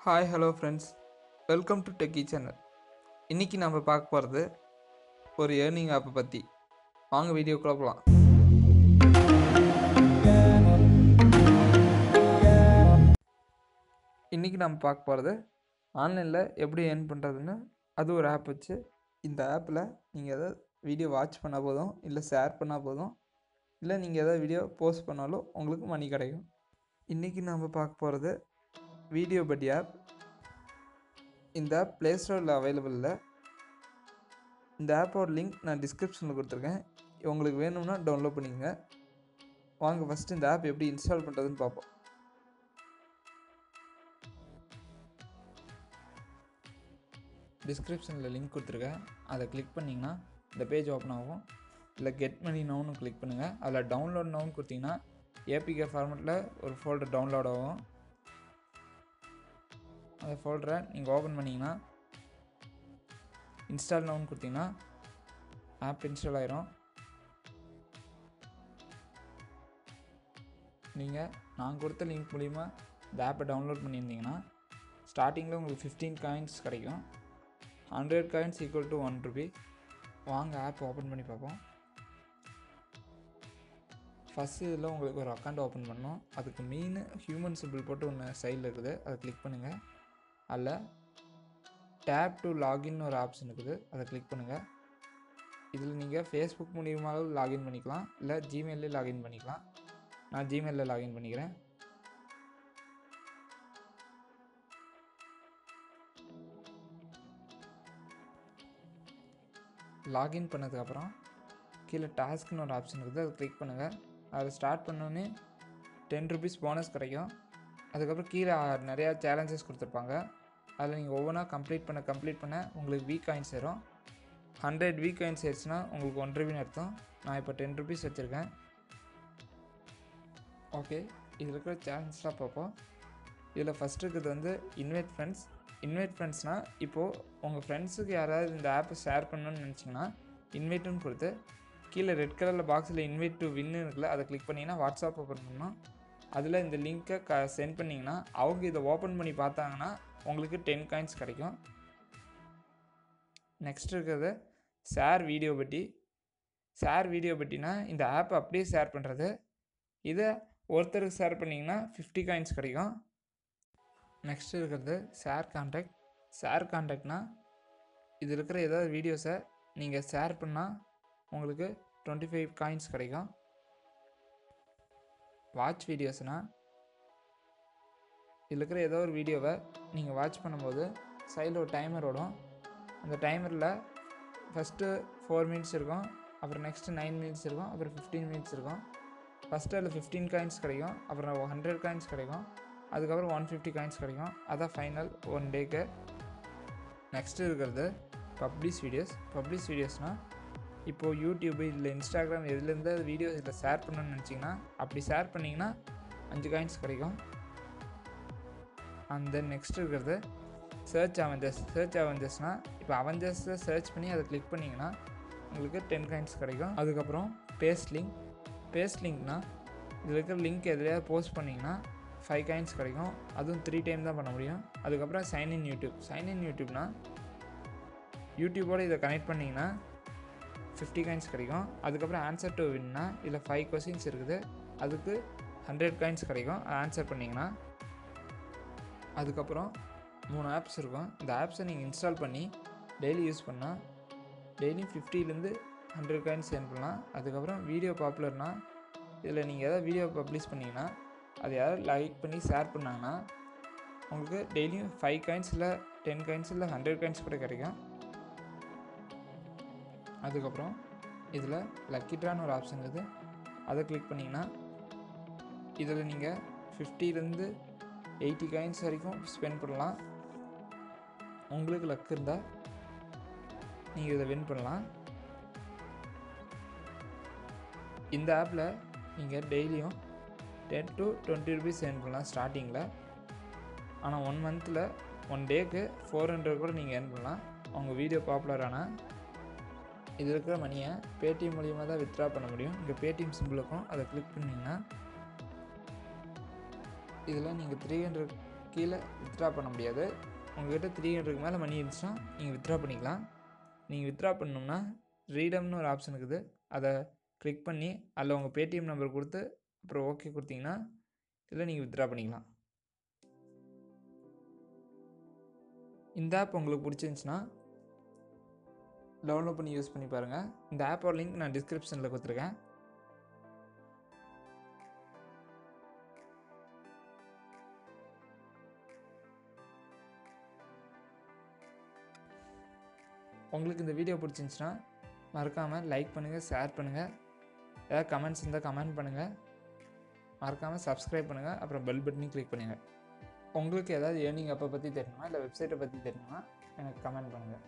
Hi hello friends welcome to techie channel இன்றைக்கி நம்ம பார்க்க போகிறது ஒரு ஏர்னிங் ஆப்பை பற்றி வாங்க வீடியோக்குள்ளே போகலாம் இன்றைக்கி நம்ம பார்க்க போகிறது ஆன்லைனில் எப்படி ஏர்ன் பண்ணுறதுன்னு அது ஒரு ஆப் வச்சு இந்த ஆப்பில் நீங்கள் எதாவது வீடியோ வாட்ச் பண்ணால் போதும் இல்லை ஷேர் பண்ணால் போதும் இல்லை நீங்கள் எதாவது வீடியோ போஸ்ட் பண்ணாலும் உங்களுக்கு மணி கிடைக்கும். இன்றைக்கி நம்ம பார்க்க போகிறது வீடியோ பட்டி ஆப் இந்த ஆப் ப்ளே ஸ்டோரில் அவைலபிள் இல்லை இந்த ஆப்போட லிங்க் நான் டிஸ்கிரிப்ஷனில் கொடுத்துருக்கேன். உங்களுக்கு வேணும்னா டவுன்லோட் பண்ணிக்கங்க. வாங்க ஃபஸ்ட்டு இந்த ஆப் எப்படி இன்ஸ்டால் பண்ணுறதுன்னு பார்ப்போம். டிஸ்கிரிப்ஷனில் லிங்க் கொடுத்துருக்கேன். அதை கிளிக் பண்ணிங்கன்னா இந்த பேஜ் ஓப்பன் ஆகும். இல்லை கெட் மணி நவுன்னு கிளிக் பண்ணுங்கள் அதில் டவுன்லோட் நவுன்னு கொடுத்தீங்கன்னா ஏபிகே ஃபார்மெட்டில் ஒரு ஃபோல்டர் டவுன்லோட் ஆகும். அந்த ஃபோல்டரை நீங்கள் ஓப்பன் பண்ணிங்கன்னா இன்ஸ்டால் நவுன்னு கொடுத்தீங்கன்னா ஆப் இன்ஸ்டால் ஆயிரும். நீங்கள் நான் கொடுத்த லிங்க் மூலிமா இந்த ஆப்பை டவுன்லோட் பண்ணியிருந்தீங்கன்னா ஸ்டார்டிங்கில் உங்களுக்கு ஃபிஃப்டீன் காயின்ஸ் கிடைக்கும். Hundred coins equal to one rupee வாங்க ஆப் ஓப்பன் பண்ணி பார்ப்போம். ஃபஸ்ட்டு இதில் உங்களுக்கு ஒரு அக்கௌண்ட் ஓப்பன் பண்ணணும். அதுக்கு மெயின் ஹியூமன் சிம்பிள் போட்டு ஒன்று சைடில் இருக்குது. அதை கிளிக் பண்ணுங்கள் அல்ல டேப் டு லாகின் ஒரு ஆப்ஷன் இருக்குது. அதை கிளிக் பண்ணுங்கள் இதில் நீங்கள் ஃபேஸ்புக் மூலியமாகவும் லாகின் பண்ணிக்கலாம். இல்லை ஜிமெயிலே லாகின் பண்ணிக்கலாம். நான் ஜிமெயிலில் லாகின் பண்ணிக்கிறேன். லாகின் பண்ணதுக்கப்புறம் கீழே டாஸ்க்னு ஒரு ஆப்ஷன் இருக்குது. அதை கிளிக் பண்ணுங்கள் அதை ஸ்டார்ட் பண்ணோன்னே டென் ருபீஸ் போனஸ் கிடைக்கும். அதுக்கப்புறம் கீழே நிறையா சேலஞ்சஸ் கொடுத்துருப்பாங்க. அதில் நீங்கள் ஒவ்வொன்றா கம்ப்ளீட் பண்ண கம்ப்ளீட் பண்ண உங்களுக்கு வீக் காயின்ஸ் சேரும். ஹண்ட்ரட் வீக் காயின்ஸ் ஆயிடுச்சுன்னா உங்களுக்கு ஒன் ருபின்னு அர்த்தம். நான் இப்போ டென் ருபீஸ் வச்சுருக்கேன். ஓகே இதில் இருக்கிற சேலஞ்சஸ்லாம் பார்ப்போம். இதில் ஃபஸ்ட் இருக்கிறது வந்து இன்வைட் ஃப்ரெண்ட்ஸ் இன்வைட் ஃப்ரெண்ட்ஸ்னால் இப்போது உங்கள் ஃப்ரெண்ட்ஸுக்கு யாராவது இந்த ஆப்பை ஷேர் பண்ணணும்னு நினச்சிங்கன்னா இன்வைட்டுன்னு கொடுத்து கீழே ரெட் கலரில் பாக்ஸில் இன்வைட் டு வின்னு இருக்குல்ல அதை கிளிக் பண்ணிங்கன்னா வாட்ஸ்அப் ஓப்பன் பண்ணணும். அதில் இந்த லிங்க்கை க சென்ட் பண்ணிங்கன்னா அவங்க இதை ஓப்பன் பண்ணி பார்த்தாங்கன்னா உங்களுக்கு டென் காயின்ஸ் கிடைக்கும். நெக்ஸ்ட் இருக்கிறது ஷேர் வீடியோ பட்டி ஷேர் வீடியோ பட்டினா இந்த ஆப் அப்படியே ஷேர் பண்ணுறது இதை ஒருத்தருக்கு ஷேர் பண்ணிங்கன்னா ஃபிஃப்டி காயின்ஸ் கிடைக்கும். நெக்ஸ்ட் இருக்கிறது ஷேர் கான்டாக்ட் ஷேர் கான்டாக்ட்னா இது இருக்கிற ஏதாவது வீடியோஸை நீங்கள் ஷேர் பண்ணால் உங்களுக்கு டுவெண்ட்டி ஃபைவ் காயின்ஸ் கிடைக்கும். வாட்ச் வீடியோஸ்னால் இதில் இருக்கிற ஏதோ ஒரு வீடியோவை நீங்கள் வாட்ச் பண்ணும்போது சைடில் ஒரு டைமர் ஓடும். அந்த டைமரில் ஃபஸ்ட்டு ஃபோர் மினிட்ஸ் இருக்கும் அப்புறம் நெக்ஸ்ட்டு நைன் மினிட்ஸ் இருக்கும் அப்புறம் ஃபிஃப்டீன் மினிட்ஸ் இருக்கும். ஃபஸ்ட்டு அதில் ஃபிஃப்டீன் காயின்ஸ் கிடைக்கும் அப்புறம் ஹண்ட்ரட் காயின்ஸ் கிடைக்கும் அதுக்கப்புறம் ஒன் ஃபிஃப்டி காயின்ஸ் கிடைக்கும். அதான் ஃபைனல் ஒன் டேக்கு நெக்ஸ்ட்டு இருக்கிறது பப்ளிஷ் வீடியோஸ் பப்ளிஷ் வீடியோஸ்னால் இப்போது யூடியூப்பு இல்லை இன்ஸ்டாகிராம் எதுலேருந்து வீடியோஸ் இதில் ஷேர் பண்ணணும்னு நினச்சிங்கன்னா அப்படி ஷேர் பண்ணிங்கன்னா அஞ்சு காயின்ஸ் கிடைக்கும். அண்ட் தென் நெக்ஸ்ட் இருக்கிறது சர்ச் அவெஞ்சர்ஸ் சர்ச் அவெஞ்சர்ஸ்னால் இப்போ அவெஞ்சர்ஸை சர்ச் பண்ணி அதை கிளிக் பண்ணிங்கன்னா உங்களுக்கு டென் காயின்ஸ் கிடைக்கும். அதுக்கப்புறம் பேஸ்ட் லிங்க் பேஸ்ட் லிங்க்னால் இதில் இருக்கிற லிங்க் எதுலையாவது போஸ்ட் பண்ணிங்கன்னா ஃபைவ் காயின்ஸ் கிடைக்கும். அதுவும் த்ரீ டைம் தான் பண்ண முடியும். அதுக்கப்புறம் sign in YouTube sign in யூடியூப்னா யூடியூபோடு இதை கனெக்ட் பண்ணிங்கன்னா ஃபிஃப்டி காயின்ஸ் கிடைக்கும். அதுக்கப்புறம் ஆன்சர் டு வின்னா இதில் ஃபைவ் கொஸ்டின்ஸ் இருக்குது. அதுக்கு ஹண்ட்ரட் காயின்ஸ் கிடைக்கும். ஆன்சர் பண்ணிங்கன்னா அதுக்கப்புறம் மூணு ஆப்ஸ் இருக்கும். இந்த ஆப்ஸை நீங்கள் இன்ஸ்டால் பண்ணி டெய்லி யூஸ் பண்ணால் டெய்லியும் ஃபிஃப்டிலேருந்து ஹண்ட்ரட் காயின்ஸ் ஏர்ன் பண்ணலாம். அதுக்கப்புறம் வீடியோ பாப்புலர்னால் இதில் நீங்கள் எதாவது வீடியோ பப்ளிஷ் பண்ணிங்கன்னா அது யாராவது லைக் பண்ணி ஷேர் பண்ணாங்கன்னா உங்களுக்கு டெய்லியும் ஃபைவ் காயின்ஸ் இல்லை டென் காயின்ஸ் இல்லை ஹண்ட்ரட் காயின்ஸ் கூட கிடைக்கும். அதுக்கப்புறம் இதில் லக்கி ட்ரான்னு ஒரு ஆப்ஷன் இருக்குது. அதை கிளிக் பண்ணிங்கன்னா இதில் நீங்கள் ஃபிஃப்டிலேருந்து எயிட்டி காயின்ஸ் வரைக்கும் ஸ்பெண்ட் பண்ணலாம். உங்களுக்கு லக் இருந்தால் நீங்கள் இதை வின் பண்ணலாம். இந்த ஆப்பில் நீங்கள் டெய்லியும் ten to twenty rupees earn பண்ணலாம் ஸ்டார்டிங்கில் ஆனால் ஒன் மந்தில் ஒன் டேக்கு ஃபோர் ஹண்ட்ரட் கூட நீங்கள் ஏர்ன் பண்ணலாம். அவங்க வீடியோ பாப்புலர் ஆனால் இது இருக்கிற மணியை பேடிஎம் மூலியமாக தான் வித்ட்ரா பண்ண முடியும். இங்கே பேடிஎம் சிம்பிள் இருக்கும். அதை கிளிக் பண்ணிங்கன்னா இதில் நீங்கள் த்ரீ ஹண்ட்ரட் கீழே வித்ட்ரா பண்ண முடியாது. உங்கள்கிட்ட த்ரீ ஹண்ட்ரடுக்கு மேலே மணி இருந்துச்சுன்னா நீங்கள் வித்ட்ரா பண்ணிக்கலாம். நீங்கள் வித்ட்ரா பண்ணோம்னா ரீடம்னு ஒரு ஆப்ஷன் இருக்குது. அதை கிளிக் பண்ணி அதில் உங்கள் பேடிஎம் நம்பர் கொடுத்து அப்புறம் ஓகே கொடுத்தீங்கன்னா இதில் நீங்கள் வித்ட்ரா பண்ணிக்கலாம். இந்த ஆப் உங்களுக்கு பிடிச்சிருந்துச்சின்னா டவுன்லோட் பண்ணி யூஸ் பண்ணி பாருங்கள் இந்த ஆப்போட லிங்க் நான் டிஸ்கிரிப்ஷனில் கொடுத்துருக்கேன். உங்களுக்கு இந்த வீடியோ பிடிச்சிருந்துச்சின்னா மறக்காமல் லைக் பண்ணுங்கள் ஷேர் பண்ணுங்கள் ஏதாவது கமெண்ட்ஸ் இருந்தால் கமெண்ட் பண்ணுங்கள் மறக்காமல் சப்ஸ்கிரைப் பண்ணுங்கள் அப்புறம் பெல் பட்டனையும் கிளிக் பண்ணுங்கள் உங்களுக்கு ஏதாவது ஏர்னிங் அப்போ பற்றி தெரியணுமா இல்லை வெப்சைட்டை பற்றி தெரியணுமா எனக்கு கமெண்ட் பண்ணுங்கள்